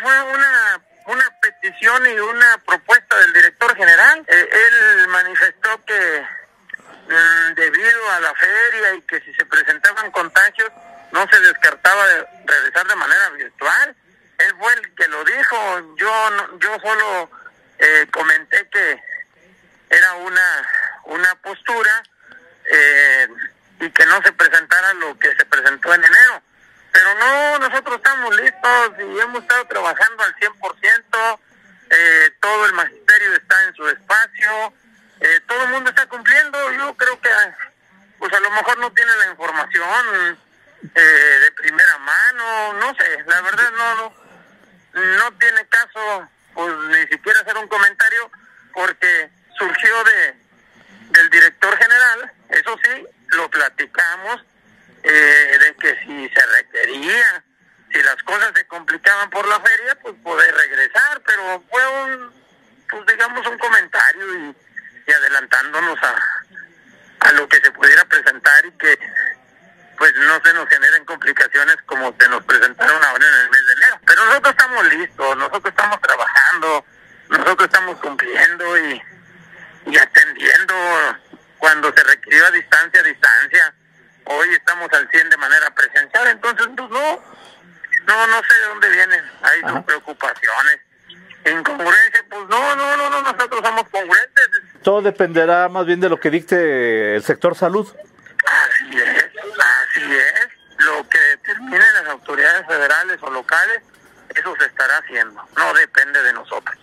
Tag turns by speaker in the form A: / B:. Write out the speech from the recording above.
A: fue una una petición y una propuesta del director general. Eh, él manifestó que mm, debido a la feria y que si se presentaban contagios no se descartaba de regresar de manera virtual. Él fue el que lo dijo. Yo yo solo eh, comenté que era una una postura eh, y que no se presentara lo que se presentó en enero. Pero no, nosotros estamos listos y hemos estado trabajando al 100%, eh, todo el magisterio está en su espacio, eh, todo el mundo está cumpliendo, yo creo que pues a lo mejor no tiene la información eh, de primera mano, no sé, la verdad no, no, no tiene caso pues ni siquiera hacer un comentario porque surgió de del director general, eso sí, lo platicamos, eh, de que si se requería, si las cosas se complicaban por la feria, pues poder regresar, pero fue un, pues digamos, un comentario y, adelantándonos a, a lo que se pudiera presentar y que pues no se nos generen complicaciones como se nos presentaron ahora en el mes de enero. Pero nosotros estamos listos, nosotros estamos trabajando, nosotros estamos cumpliendo y, y atendiendo cuando se requirió a estamos al 100 de manera presencial, entonces pues no, no, no sé de dónde vienen, hay sus preocupaciones. Incongruencia, pues no, no, no, no, nosotros somos congruentes.
B: Todo dependerá más bien de lo que dicte el sector salud.
A: Así es, así es. Lo que determinen las autoridades federales o locales, eso se estará haciendo, no depende de nosotros.